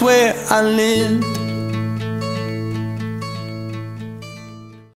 where I live.